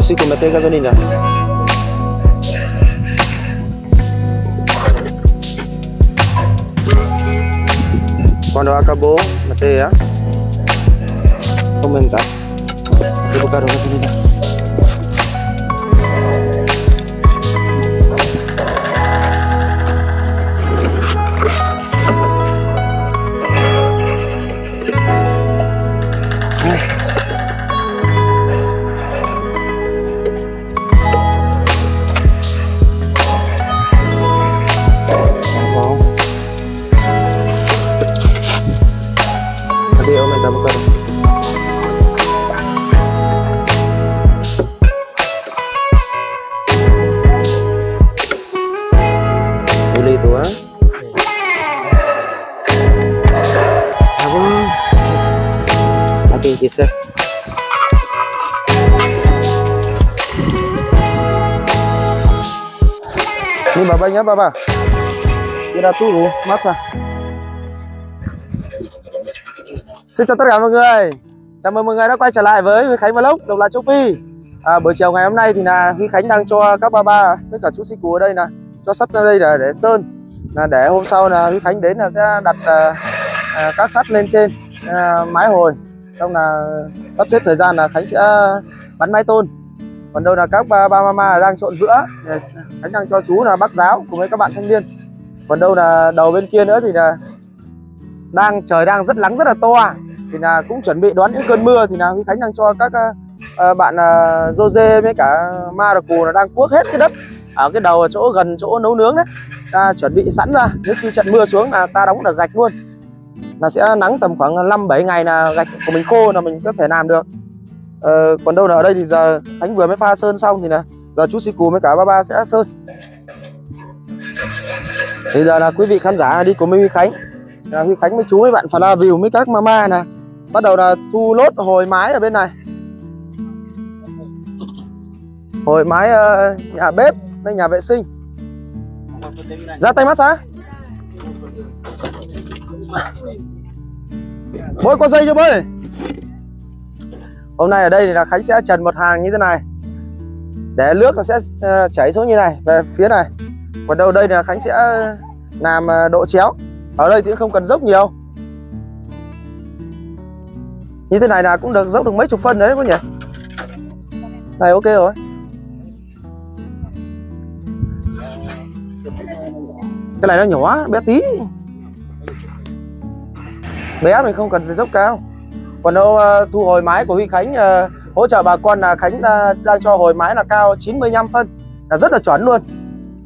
que soy que mete gasolina. Cuando acabó, mete ya. Comenta. Voy a buscar gasolina. Kisah. Ini babanya baba. Kira turu, masa. Xin chào tất cả mọi người. Chào mừng mọi người đã quay trở lại với Huy Khánh Vlog Độc Lạ Châu Phi. À, buổi chiều ngày hôm nay thì là Huy Khánh đang cho các ba ba với cả chú sĩ cú ở đây là cho sắt ra đây để để sơn là để hôm sau là Huy Khánh đến là sẽ đặt à, à, các sắt lên trên à, mái hồi xong là sắp xếp thời gian là Khánh sẽ bắn mái tôn. Còn đâu là các ba ba mama đang trộn vữa Khánh đang cho chú là bác giáo cùng với các bạn thanh niên. Còn đâu là đầu bên kia nữa thì là đang trời đang rất nắng rất là to à. thì là cũng chuẩn bị đón những cơn mưa thì là Huy Khánh đang cho các uh, bạn uh, Jose với cả Marco là đang cuốc hết cái đất ở cái đầu ở chỗ gần chỗ nấu nướng đấy. Ta chuẩn bị sẵn ra nếu khi trận mưa xuống là ta đóng được gạch luôn là sẽ nắng tầm khoảng 5 7 ngày là gạch của mình khô là mình có thể làm được. Ờ, còn đâu là ở đây thì giờ Khánh vừa mới pha sơn xong thì là giờ chú Siku với cả ba ba sẽ sơn. Bây giờ là quý vị khán giả đi cùng với Huy Khánh. Là Huy Khánh với chú với bạn phải là view với các mama nè. Bắt đầu là thu lốt hồi mái ở bên này. Hồi mái ờ, nhà bếp với nhà vệ sinh. Ra tay massage mỗi có dây chưa bơi. hôm nay ở đây thì là Khánh sẽ trần một hàng như thế này. Để nước nó sẽ ờ, chảy xuống như này, về phía này. Còn đâu đây là Khánh sẽ ờ, làm ờ, độ chéo. Ở đây thì cũng không cần dốc nhiều. Như thế này là cũng được dốc được mấy chục phân đấy có nhỉ? Này, ok rồi. Cái này nó nhỏ, bé tí bé mình không cần phải dốc cao. Còn đâu ờ, thu hồi mái của Huy Khánh ờ, hỗ trợ bà con là Khánh đang cho hồi mái là cao 95 phân. Là rất là chuẩn luôn.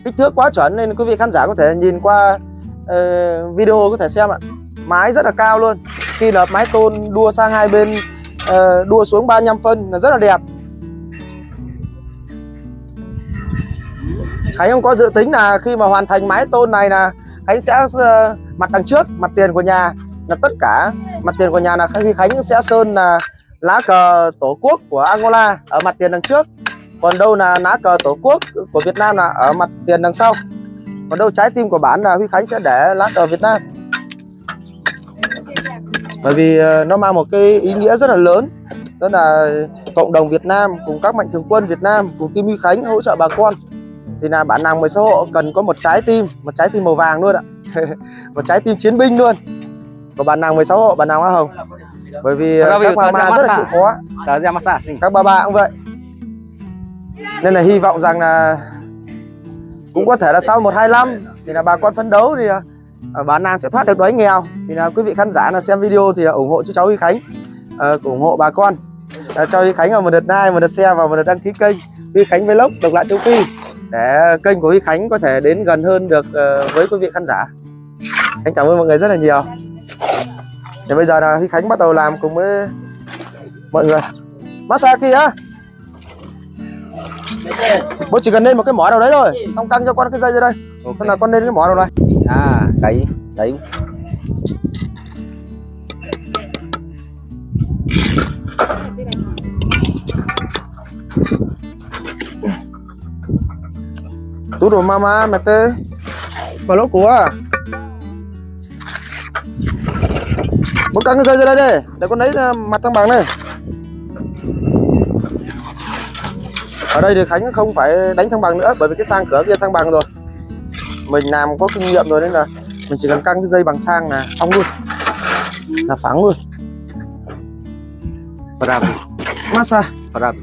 Kích thước quá chuẩn nên quý vị khán giả có thể nhìn qua uh, video có thể xem ạ. Mái rất là cao luôn. Khi là mái tôn đua sang hai bên uh, đua xuống 35 phân là rất là đẹp. Khánh không có dự tính là khi mà hoàn thành mái tôn này là Khánh sẽ uh, mặt đằng trước mặt tiền của nhà là tất cả. Mặt tiền của nhà là Huy Khánh sẽ sơn là lá cờ tổ quốc của Angola ở mặt tiền đằng trước. Còn đâu là lá cờ tổ quốc của Việt Nam là ở mặt tiền đằng sau. Còn đâu trái tim của bản là Huy Khánh sẽ để lá cờ Việt Nam. Bởi vì ờ, nó mang một cái ý nghĩa rất là lớn. Đó là cộng đồng Việt Nam cùng các mạnh thường quân Việt Nam cùng team Huy Khánh hỗ trợ bà con. Thì là bản làng 16 hộ cần có một trái tim, một trái tim màu vàng luôn ạ. Một trái tim chiến binh luôn của bản làng 16 hộ bản làng Hoa Hồng? Bởi vì ờ, các mama rất là chịu khó ra massage các ba ba cũng vậy. Nên là hy vọng rằng là cũng có thể là sau 125 thì là bà con phấn đấu thì à, bà nàng sẽ thoát được đói nghèo. Thì là quý vị khán giả là xem video thì là ủng hộ cho cháu Huy Khánh. Ờ, ủng hộ bà con. À, cho Huy Khánh vào một đợt like một đợt share và một đợt đăng ký kênh Huy Khánh Vlog độc lạ châu Phi. Để kênh của Huy Khánh có thể đến gần hơn được ờ, với quý vị khán giả. Khánh cảm ơn mọi người rất là nhiều thì bây giờ là Huy Khánh bắt đầu làm cùng với mọi người. Massage kia. Bố chỉ cần lên một cái mỏ nào đấy thôi xong căng cho con cái dây ra đây. Xong là con lên cái mỏ nào đây À, cái giấy. Tudo mama mete Balok của Bố căng cái dây ra đây đây Để con lấy ra mặt thăng bằng này. Ở đây thì Khánh không phải đánh thăng bằng nữa bởi vì cái sang cửa kia thăng bằng rồi. Mình làm có kinh nghiệm rồi nên là mình chỉ cần căng cái dây bằng sang là xong luôn. Là phẳng luôn. Bravo. massage. Bravo.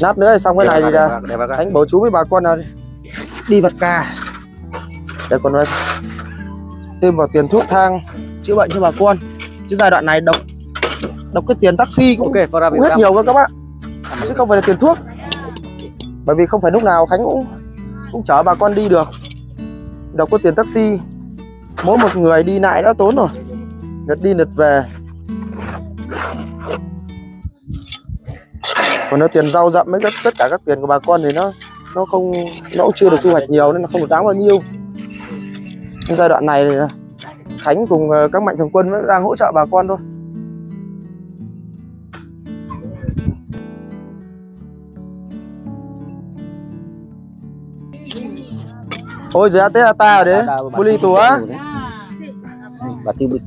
lát nữa thì xong cái này thì là Khánh bố chú với bà con là đi vật cà. Để còn đây thêm vào tiền thuốc thang chữa bệnh cho bà con. Chứ giai đoạn này độc độc cái tiền taxi cũng, Ok, Bravo. cũng hết nhiều cơ các bạn chứ không phải là tiền thuốc. Bởi vì không phải lúc nào Khánh cũng cũng chở bà con đi được. Độc có tiền taxi mỗi một người đi lại đã tốn rồi. Lượt đi lượt về. Còn nó tiền rau rậm với tất cả các tiền của bà con thì nó nó không nó cũng chưa được thu hoạch nhiều nên là không được đáng bao nhiêu giai đoạn này thì Khánh cùng ờ, các mạnh thường quân vẫn đang hỗ trợ bà con thôi ôi giời ate ta đấy buli tù á Bati buli.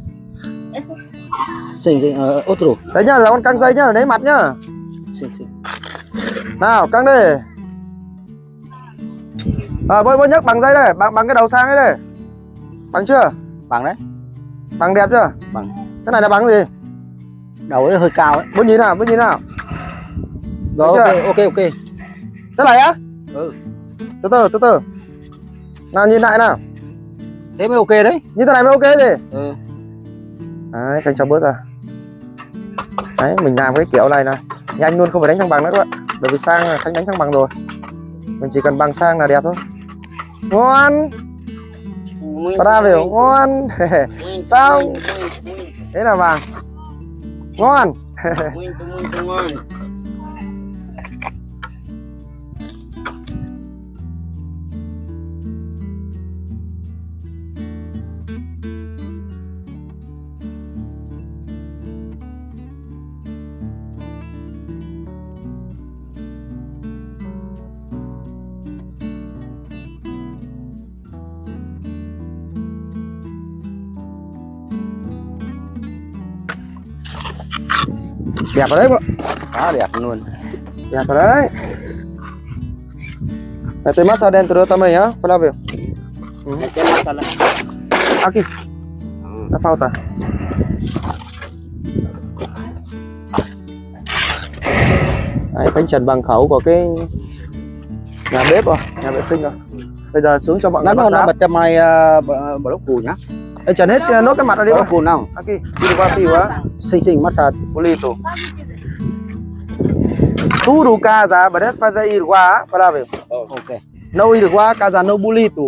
Sim, sim. Uh, outro. đấy nhá là con căng dây nhá lấy mặt nhá Sim, sim. nào căng đi à bôi bôi nhấc bằng dây đây bằng bằng cái đầu sang ấy đây bằng chưa? Bằng đấy. bằng đẹp chưa? Bằng. cái này là bằng gì? Đầu ấy hơi cao ấy. bố nhìn nào bố nhìn nào. Rồi, Được ok, ok, ok. thế này á? Ừ. từ từ từ từ. Nào nhìn lại nào. Thế mới ok đấy. như thế này mới ok gì? Ừ. đấy canh cho bớt ra. Đấy mình làm cái kiểu này là nhanh luôn không phải đánh thăng bằng nữa các bạn. Bởi vì sang khánh đánh thăng bằng rồi. Mình chỉ cần bằng sang là đẹp thôi. Ngon có đa biểu ngon. Sao? Thế là vàng. Ngon đẹp rồi đấy vợ Quá đẹp luôn. đẹp rồi đấy Mẹ tôi massage dentro também, ha? Fala, viu? Aqui. Tá falta. Đấy, bánh trần bằng khẩu của cái nhà bếp rồi, nhà vệ sinh rồi. Bây giờ xuống cho người Nó bật cho mày bờ lốc cù nhá. Ê, trần hết nốt cái mặt ra đi Bờ mà. lốc cù nào? Đi qua đi quá. Sim, sim, massage. Bonito. Tudo casa, parece fazer igual, fala, viu? Ok. Não igual, casa no bonito.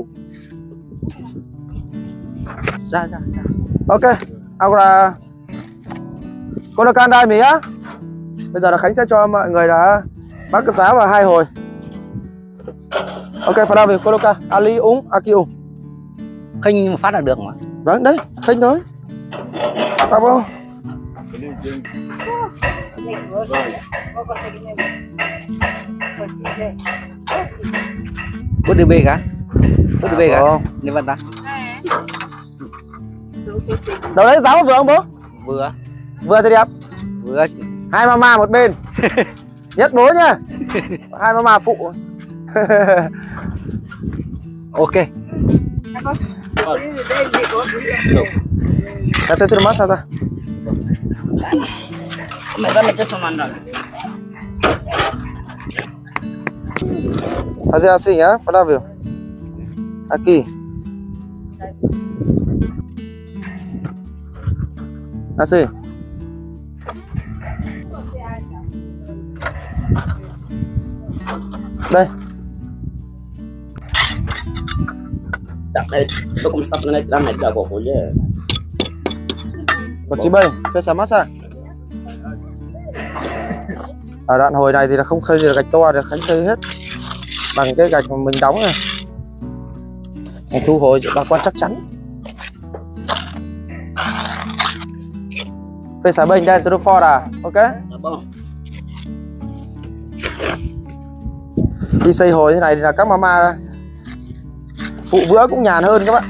Ra, ra, ra. Ok, agora colocar đây mì á. Bây giờ là Khánh sẽ cho mọi người bác cái giá vào hai hồi. Ok, Flavio, colocar ali um, aqui um. Khinh phát là được mà. Vâng, đấy, khinh thôi. Tá bom. Bút đi bê cả. Bút đi bê cả. Đi vân ta. Đâu đấy, giá vừa không bố? Vừa. Vừa thì đẹp. Vừa. Hai mama một bên. Nhất bố nhá. Hai mama phụ. Ok. Cái tên tôi massage ra. Fazer assim, ah? Flavio. Aqui. Assim. Đây. Tak ada tu kau mesti nak ramai dah kau boleh. Còn chị Bây, phê xả massage. Ở đoạn hồi này thì là không khơi gì là gạch to được, Khánh xây hết bằng cái gạch mà mình đóng này. Mình thu hồi bà con chắc chắn. Phê xả bệnh đen từ Ford à? Ok. Tak apa. Đi xây hồi như này thì là các mama phụ vữa cũng nhàn hơn các bạn.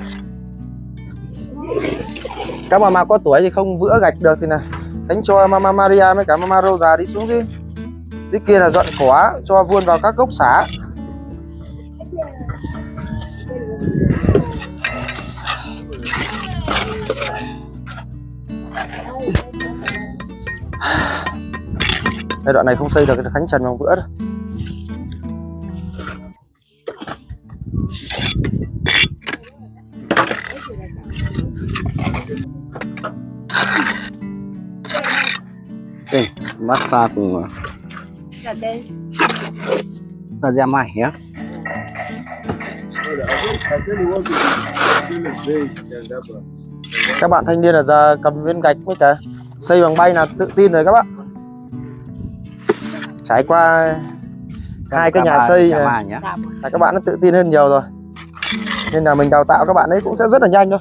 Các mama có tuổi thì không vữa gạch được thì là đánh cho mama Maria với cả mama Rosa đi xuống dưới Tích kia là dọn cỏ cho vuôn vào các gốc xả. Đây đoạn này không xây được cái khánh trần bằng vữa đâu. Ok, bắt xa cùng ta ra mày nhá. các bạn thanh niên là giờ cầm viên gạch với cả xây bằng bay là tự tin rồi các bạn. Trải qua hai cái nhà xây này là các bạn đã tự tin hơn nhiều rồi. Nên là mình đào tạo các bạn ấy cũng sẽ rất là nhanh thôi.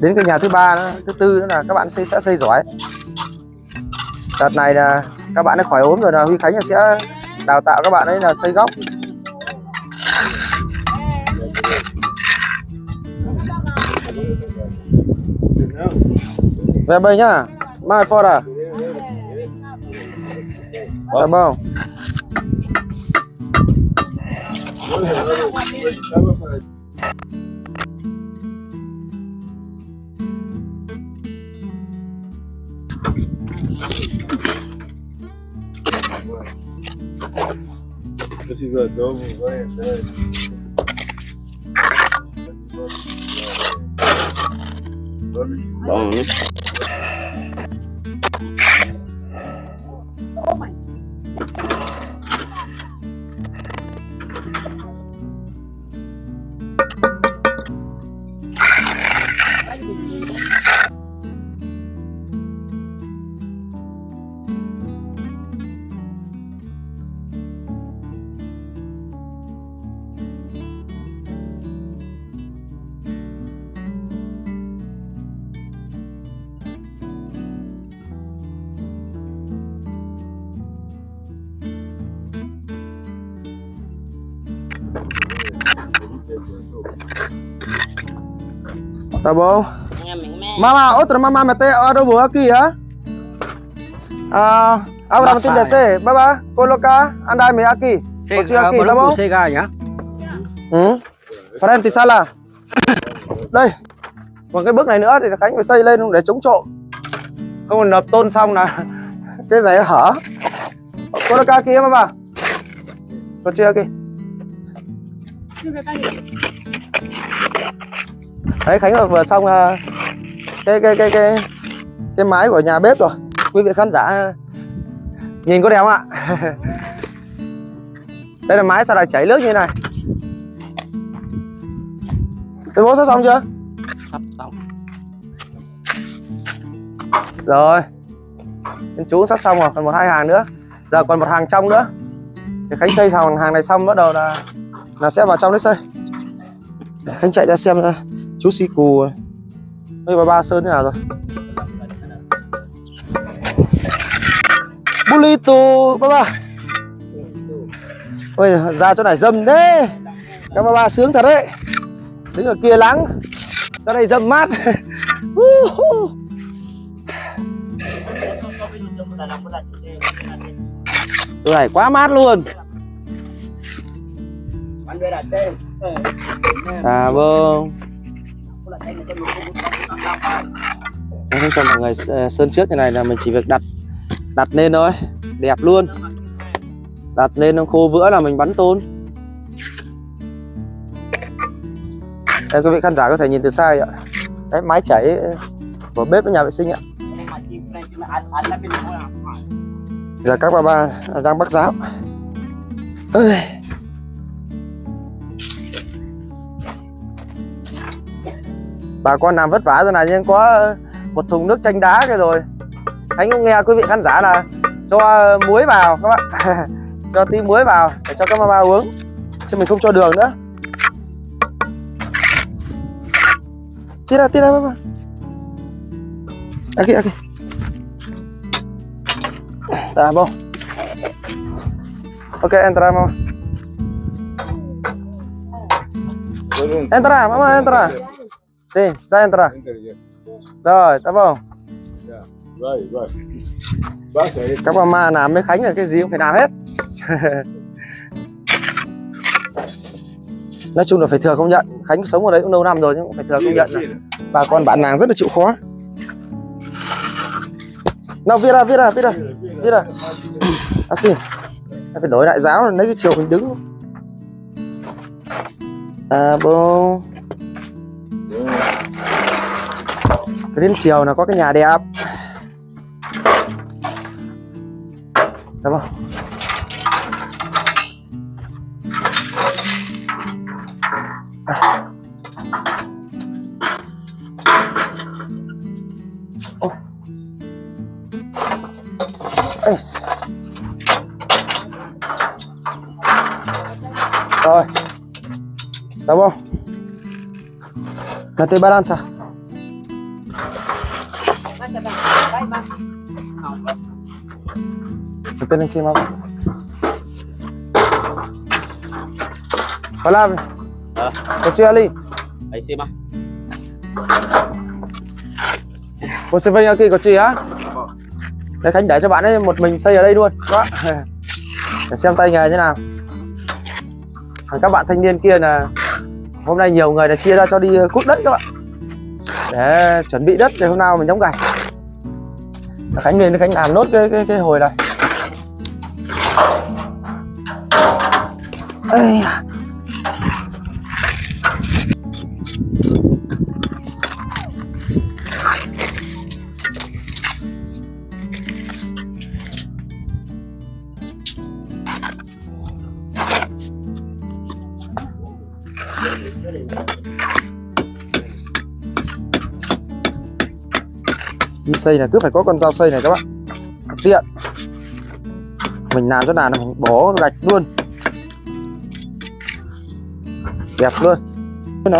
Đến cái nhà thứ ba nữa, thứ tư nữa là các bạn xây sẽ xây giỏi đợt này là các bạn ấy khỏi ốm rồi là huy khánh sẽ đào tạo các bạn ấy là xây góc. Về đây nhá mai for à? Dạ không? Precisa de ovo, vai, vai. Bom, né? Tá bom? Nghe mẹ. Mama, outra mama mete adobo aqui, ah? Ah, abra Basta, matin desse. Baba, coloca à, kịp bờ đâu lốc không? của Sega nhá. Ừ. Frente sala. Đây. Còn cái bước này nữa thì Khánh phải xây lên để chống trộm. Không còn nập tôn xong là cái này hở. Coloca aqui, baba. Chưa kì? Đấy Khánh vừa xong à, cái cái cái cái cái mái của nhà bếp rồi. Quý vị khán giả nhìn có đẹp không ạ? Đây là mái sau này chảy nước như thế này. Cái bố sắp xong chưa? Sắp xong. Rồi. Bên chú sắp xong rồi, còn một hai hàng nữa. Giờ còn một hàng trong nữa. Thì Khánh xây xong hàng này xong bắt đầu là là sẽ vào trong đấy xây. Để Khánh chạy ra xem uh, chú xì cù ơi bà ba sơn thế nào rồi. Bulito ba ba. Ôi, ra chỗ này dâm thế. Các ba ba sướng thật đấy. Đứng ở kia lắng. Ra đây dâm mát. Woohoo. Này quá mát luôn. À vâng thế không mọi người ờ, sơn trước như này là mình chỉ việc đặt đặt lên thôi, đẹp luôn. Đặt lên nó khô vữa là mình bắn tôn. Đây quý vị khán giả có thể nhìn từ xa ạ. Đấy mái chảy ờ, của bếp ở nhà vệ sinh ạ. Giờ các bà ba đang bắt giáo. Ơi. Bà con làm vất vả rồi này, nhưng có ờ, một thùng nước chanh đá cái rồi. Anh cũng nghe quý vị khán giả là cho ờ, muối vào, các bạn. Cho tí muối vào để cho các mama uống, chứ mình không cho đường nữa. Tira tira ra mama. Ok ok. Ta bông. Ok, entra, mama. Entra mama, entra sim já entra Entra aí. Rồi, tá bom. Vai, vai. Baixa aí. các bà ma làm với khánh là cái gì cũng phải làm hết nói chung là phải thừa công nhận khánh sống ở đấy cũng lâu năm rồi nhưng cũng phải thừa công nhận là bà con bạn nàng rất là chịu khó. Nào viết ra viết ra viết ra viết ra à xin. Phải đổi lại giáo lấy cái chiều mình đứng. À bông đến chiều là có cái nhà đẹp dạ vâng. Đúng không? ôi, Ê. Rồi. Dạ vâng. Đúng không? Là tê balance à? Ito lang si mama. Wala. À, Có chưa Ali? ấy xem. Cô sẽ vay kia có chị á? Đây Khánh để cho bạn ấy một mình xây ở đây luôn. Đó. Để xem tay nghề như nào. Còn các bạn thanh niên kia là hôm nay nhiều người là chia ra cho đi cút đất các bạn. Để chuẩn bị đất để hôm nào mình đóng gạch. Khánh lên, Khánh làm nốt cái cái cái hồi này. Ây. Xây là cứ phải có con dao xây này các bạn. Tiện. Mình làm chỗ nào là mình bỏ gạch luôn. Đẹp luôn. Cái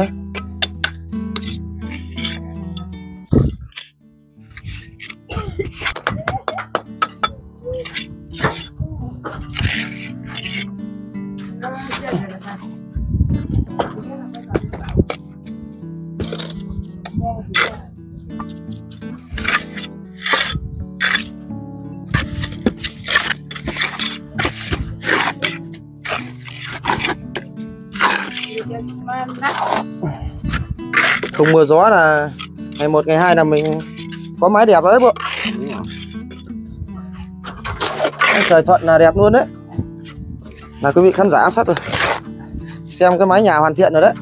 mưa gió là ngày một ngày hai là mình có mái đẹp đấy bộ. Trời thuận là đẹp luôn đấy. Là quý vị khán giả sắp rồi, xem cái mái nhà hoàn thiện rồi đấy.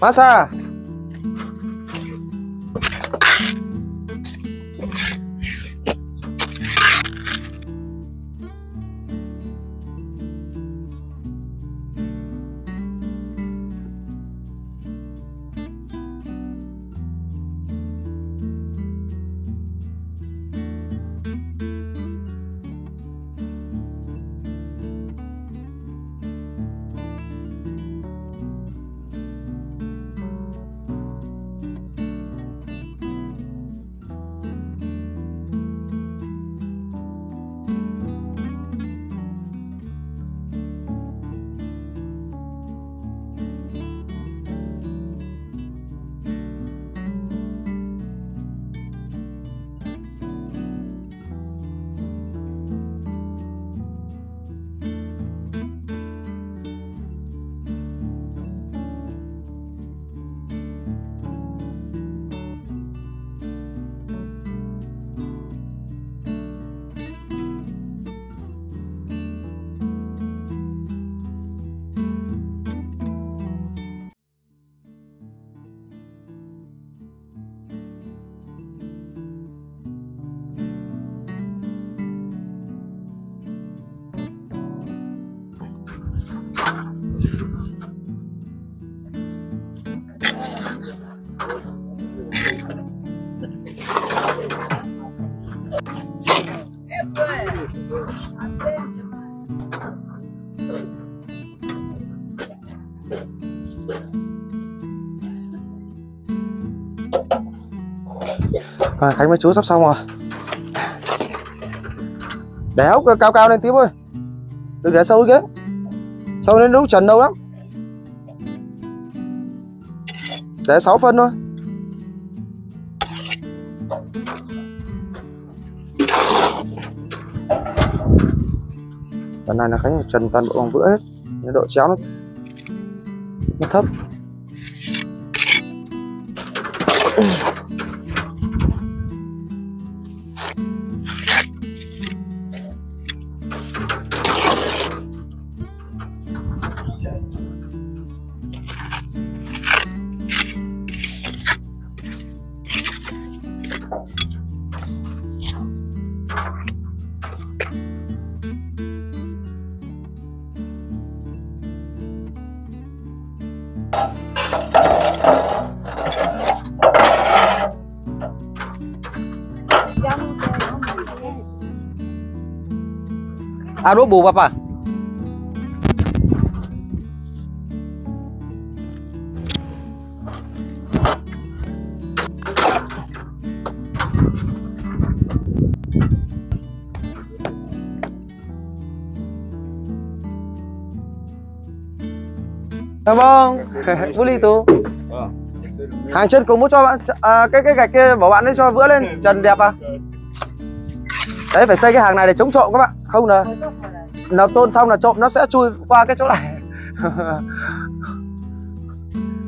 Masa à, Khánh với chú sắp xong rồi. Để ốc cao cao lên tí ơi Đừng để sâu cái Sâu lên lúc trần đâu lắm. Để 6 phân thôi. Lần này là Khánh trần toàn bộ bằng vữa hết. Nên độ chéo nó nó thấp. Đố bù papa. Dạ vâng. Vô ly tú. Hàng chân cùng muốn cho bạn à, cái cái gạch kia bảo bạn ấy cho vữa lên trần đẹp à đấy phải xây cái hàng này để chống trộm các bạn không là nào tôn xong là trộm nó sẽ chui qua cái chỗ này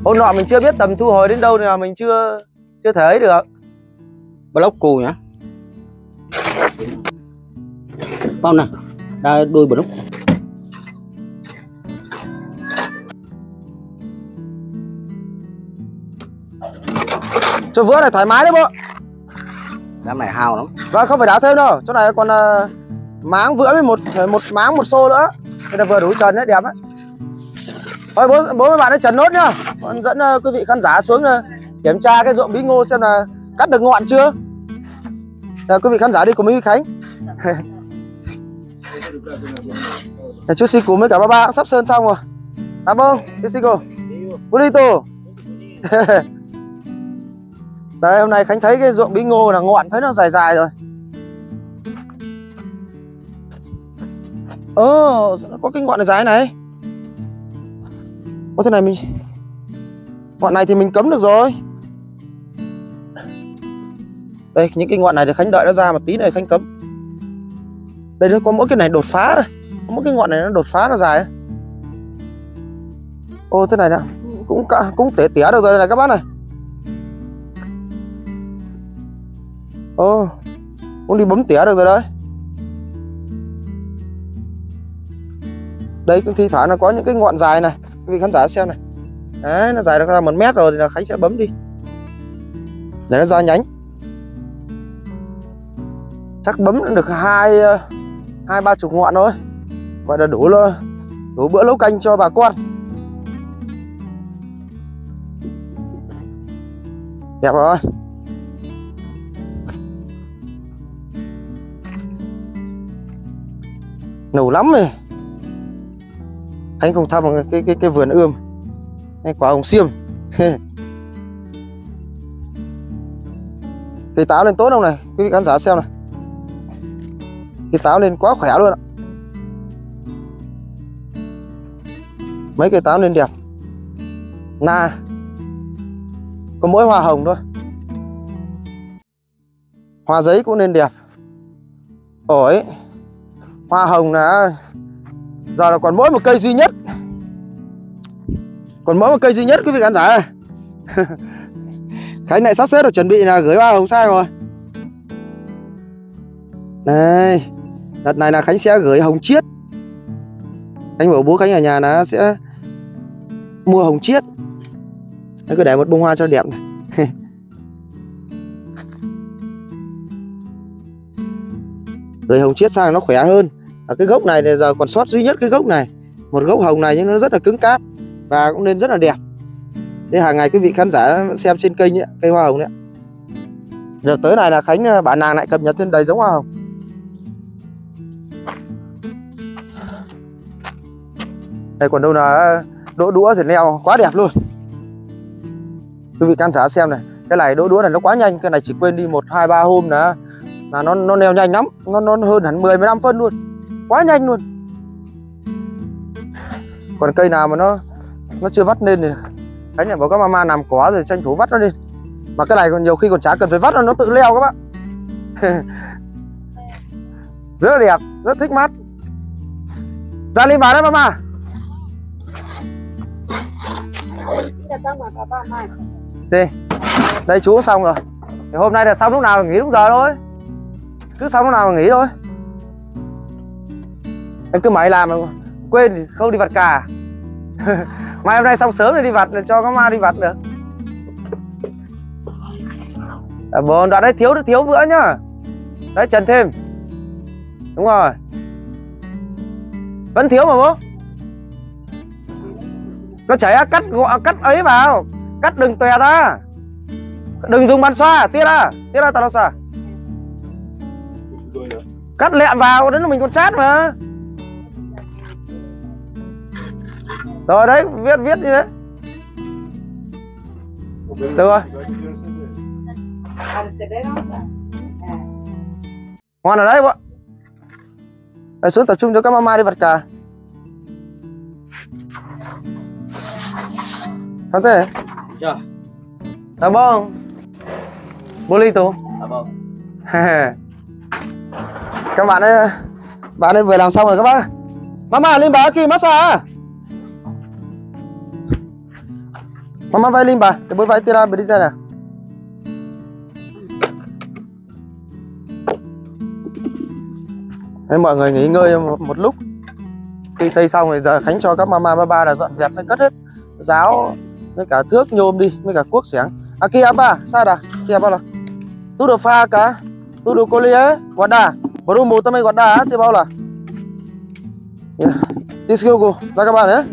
hôm nọ mình chưa biết tầm thu hồi đến đâu thì là mình chưa chưa thể ấy được Block cù nhá. Bao nè. Đây đuôi block. cho vữa này thoải mái đấy bộ Đám này hao lắm. và không phải đào thêm đâu. Chỗ này còn uh, máng vữa với một ờ, một máng một xô nữa. Đây là vừa đủ trần đấy đẹp đấy thôi bố bố với bạn ấy trần nốt nhá. Con dẫn uh, quý vị khán giả xuống uh, kiểm tra cái ruộng bí ngô xem là cắt được ngọn chưa. Đây, quý vị khán giả đi cùng với Khánh. Để chú Sico với cả ba ba cũng sắp sơn xong rồi. Cảm ơn chú Sico Bonito Đấy hôm nay Khánh thấy cái ruộng bí ngô là ngọn thấy nó dài dài rồi. Ồ, nó có cái ngọn này dài này? Có thế này mình Ngọn này thì mình cấm được rồi. Đây, những cái ngọn này thì Khánh đợi nó ra một tí này Khánh cấm. Đây nó có mỗi cái này đột phá rồi, Có mỗi cái ngọn này nó đột phá nó dài ấy. Ô thế này nè. Cũng cũng tỉa tỉa được rồi này các bác này. Ô, Cũng đi bấm tỉa được rồi đấy. Đây cũng thi thoảng nó có những cái ngọn dài này. Quý vị khán giả xem này. Đấy nó dài được ra một mét rồi thì là Khánh sẽ bấm đi. Để nó ra nhánh. Chắc bấm được hai ờ, hai ba chục ngọn thôi. Gọi là đủ lo đủ bữa nấu canh cho bà con. Đẹp rồi Nầu lắm rồi. Anh không thăm cái cái cái, vườn ươm. Cái quả hồng xiêm. Cây táo lên tốt không này? Quý vị khán giả xem này. Cây táo lên quá khỏe luôn ạ. Mấy cây táo lên đẹp. Na. Có mỗi hoa hồng thôi. Hoa giấy cũng lên đẹp. Ổi Hoa hồng là Giờ là còn mỗi một cây duy nhất. Còn mỗi một cây duy nhất quý vị khán giả. Khánh lại sắp xếp được chuẩn bị là gửi hoa hồng sang rồi. Này, Đợt này là Khánh sẽ gửi hồng chiết. Khánh bảo bố Khánh ở nhà là sẽ Mua hồng chiết. Nó cứ để một bông hoa cho đẹp này. Gửi hồng chiết sang nó khỏe hơn ở cái gốc này thì giờ còn sót duy nhất cái gốc này. Một gốc hồng này nhưng nó rất là cứng cáp và cũng nên rất là đẹp. Thế hàng ngày quý vị khán giả xem trên kênh ấy, cây hoa hồng đấy rồi tới này là khánh ờ, bản nàng lại cập nhật thêm đầy giống hoa hồng. Đây còn đâu là ờ, đỗ đũa thì leo quá đẹp luôn. Quý vị khán giả xem này cái này đỗ đũa này nó quá nhanh cái này chỉ quên đi một hai ba hôm là là nó nó leo nhanh lắm nó nó hơn hẳn 10 15 phân luôn quá nhanh luôn. Còn cây nào mà nó nó chưa vắt lên thì cái này bảo các mama làm quá rồi tranh thủ vắt nó lên mà cái này còn nhiều khi còn chả cần phải vắt nó nó tự leo các bạn rất là đẹp, rất thích mắt ra lên bán đấy, mama. Gì? Đây, chú xong rồi. Thì hôm nay là xong lúc nào nghỉ lúc giờ thôi. Cứ xong lúc nào mà nghỉ thôi anh cứ mày làm mà quên không đi vặt cả. Mai hôm nay xong sớm thì đi vặt cho các ma đi vặt được. À, bố đoạn đấy thiếu thiếu bữa nhá. Đấy trần thêm. Đúng rồi. Vẫn thiếu mà bố. Nó chảy cắt gọ cắt ấy vào. Cắt đừng tòe ra. Đừng dùng bàn xoa tiết ra tiết ra tao đâu nữa. cắt lẹm vào đến là mình còn chát mà rồi đấy viết viết như thế. Được rồi. Quero saber. ngon ở đấy bố Đấy, xuống tập trung cho các mama đi vặt cà Phát xe Chưa? Tá bom Bonito À vâng. Các bạn ấy Bạn ấy vừa làm xong rồi các bác Mama lên bà kì massage Mama vai limpa Depois vai tirar a brisa nè Thế mọi người nghỉ ngơi một, lúc Khi xây xong thì giờ Khánh cho các mama ba ba là dọn dẹp cất hết Giáo với cả thước nhôm đi với cả cuốc xẻng Aqui apa? Sada? Aqui apa lah? Tudo faca, tudo colher, guarda. Brumo também guarda, tem bola. Yeah. This go go, ra các bạn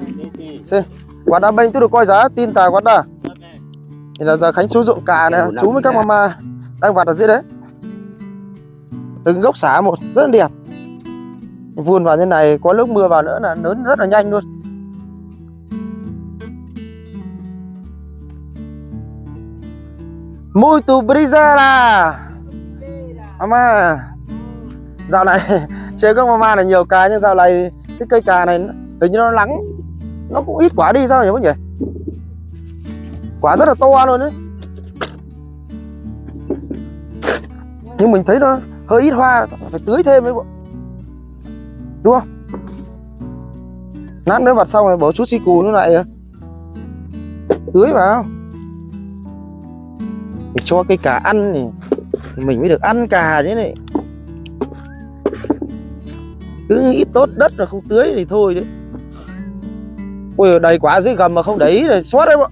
nhé. Xem, guarda tôi được coi giá, tin tà đà. Thì là giờ Khánh xuống dụng cà này, chú với các mama đang vặt ở dưới đấy. Từng gốc xả một, rất là đẹp. Vườn vào như này, có lúc mưa vào nữa là lớn rất là nhanh luôn. Muito brisera Mama Dạo này chơi các mama là nhiều cá nhưng dạo này cái cây cà này hình như nó lắng nó cũng ít quả đi sao nhỉ bố nhỉ? Quả rất là to luôn đấy Nhưng mình thấy nó hơi ít hoa Phải tưới thêm đấy bộ Đúng không? Nát nữa vặt xong rồi bỏ chút xi cù nữa lại ờ, Tưới vào. Để cho cây cà ăn thì mình mới được ăn cà chứ này. Cứ nghĩ tốt đất là không tưới thì thôi đấy ôi đầy quả dưới gầm mà không để ý là xót đấy bọn.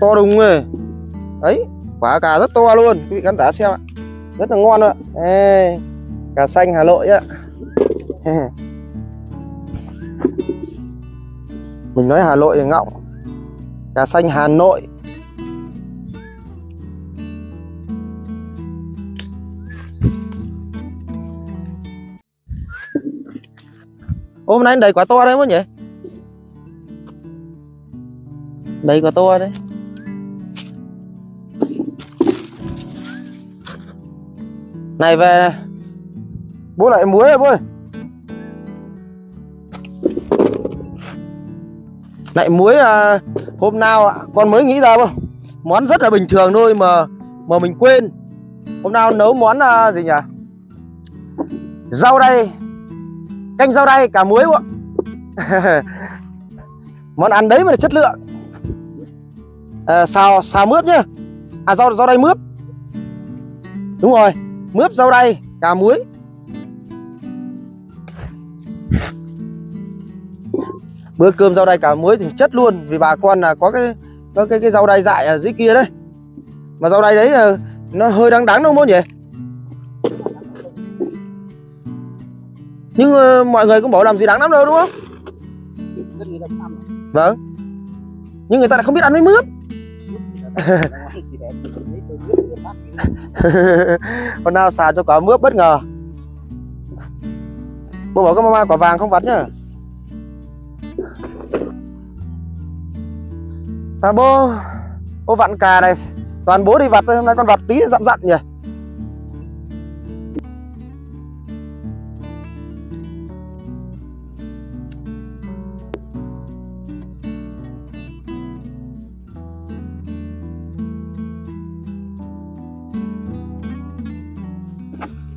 To đùng rồi đấy quả cà rất to luôn quý vị khán giả xem ạ. Rất là ngon ạ. Ê, cà xanh hà nội á mình nói hà nội ngọng. Cà xanh hà nội. Hôm nay anh đầy quả to đấy không nhỉ? Đầy quả to đấy. Này về này. Bố lại muối rồi bố ơi. Lại muối à, hôm nào con mới nghĩ ra không? Món rất là bình thường thôi mà mà mình quên. Hôm nào nấu món à, gì nhỉ? Rau đây canh rau đay cả muối ạ món ăn đấy mà là chất lượng à, xào xào mướp nhá. À rau rau đay mướp. Đúng rồi mướp rau đay cả muối. Bữa cơm rau đay cả muối thì chất luôn vì bà con là có cái có cái cái rau đay dại ở dưới kia đấy. Mà rau đay đấy nó hơi đắng đắng đúng không nhỉ? Nhưng uh, mọi người cũng bảo làm gì đáng lắm đâu đúng không? Vâng. Nhưng người ta lại không biết ăn với mướp con nào xả cho quả mướp bất ngờ. Bố bảo các mama quả vàng không vắn nhá. À bố bố vặn cà này. Toàn bố đi vặt thôi, hôm nay con vặt tí dặm dặn nhỉ.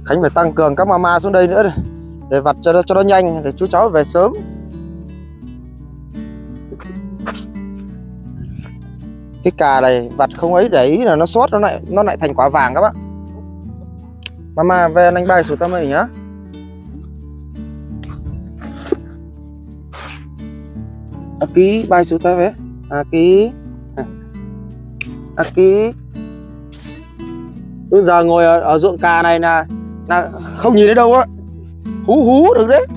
Khánh phải tăng cường các mama xuống đây nữa để, để vặt cho nó cho nó nhanh để chú cháu về sớm. Cái cà này vặt không ấy để ý là nó sót nó lại nó lại thành quả vàng các bạn mama về anh bay xuống tâm mình nhá. A ký bay xuống tâm về. A à, ký. A ký. Bây giờ ngồi ở, ở ruộng cà này là là không nhìn thấy đâu á. Hú hú được đấy.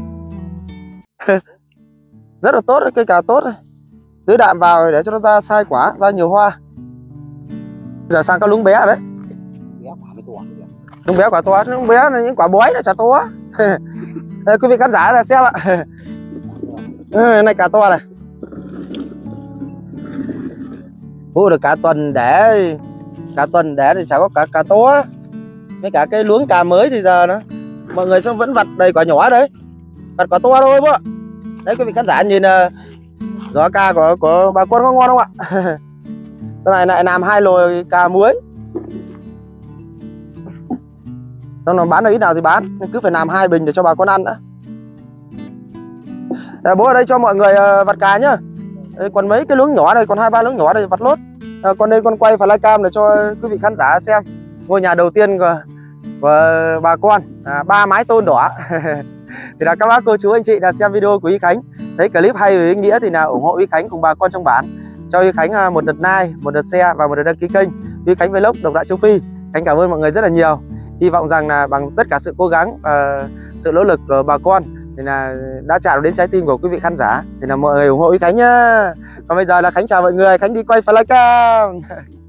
Rất là tốt đấy cây cà tốt đấy. Tưới đạm vào để cho nó ra sai quả ra nhiều hoa. Giờ sang các luống bé đấy. Luống bé quả to luống bé là những quả bói là chả to quý vị khán giả là xem ạ. Này cà to này. Ủa được cả tuần để cả tuần để thì chả có cả cà to với cả cái luống cà mới thì giờ nó mọi người xong vẫn vặt đầy quả nhỏ đấy. Vặt quả to thôi bố đấy quý vị khán giả nhìn uh, gió ca của của bà con có ngon không ạ? Cái này lại làm hai lồi cà muối. Xong nó bán được ít nào thì bán cứ phải làm hai bình để cho bà con ăn đã. Bố ở đây cho mọi người uh, vặt cà nhá. Ê, còn mấy cái luống nhỏ này còn hai ba luống nhỏ này vặt lốt. À, con nên con quay flycam để cho quý vị khán giả xem ngôi nhà đầu tiên của, của bà con à, ba mái tôn đỏ. Thì là các bác cô chú anh chị là xem video của Y Khánh. Thấy clip hay và ý nghĩa thì là ủng hộ Y Khánh cùng bà con trong bản. Cho Y Khánh à, một đợt like một đợt share và một đợt đăng ký kênh. Y Khánh Vlog độc đại châu Phi. Khánh cảm ơn mọi người rất là nhiều. Hy vọng rằng là bằng tất cả sự cố gắng và sự nỗ lực của bà con thì là đã chạm đến trái tim của quý vị khán giả. Thì là mọi người ủng hộ Y Khánh nhá. Còn bây giờ là Khánh chào mọi người. Khánh đi quay flycam.